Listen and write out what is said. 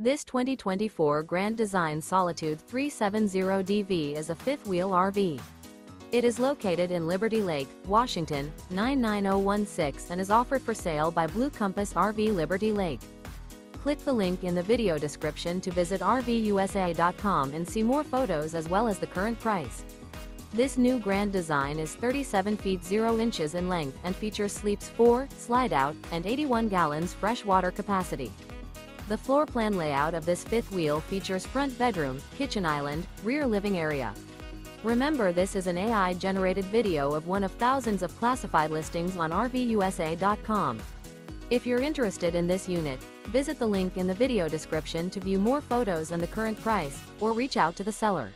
This 2024 Grand Design Solitude 370DV is a fifth-wheel RV. It is located in Liberty Lake, Washington, 99016 and is offered for sale by Blue Compass RV Liberty Lake. Click the link in the video description to visit RVUSA.com and see more photos as well as the current price. This new Grand Design is 37 feet 0 inches in length and features sleeps 4, slide out, and 81 gallons fresh water capacity. The floor plan layout of this fifth wheel features front bedroom, kitchen island, rear living area. Remember this is an AI-generated video of one of thousands of classified listings on RVUSA.com. If you're interested in this unit, visit the link in the video description to view more photos and the current price, or reach out to the seller.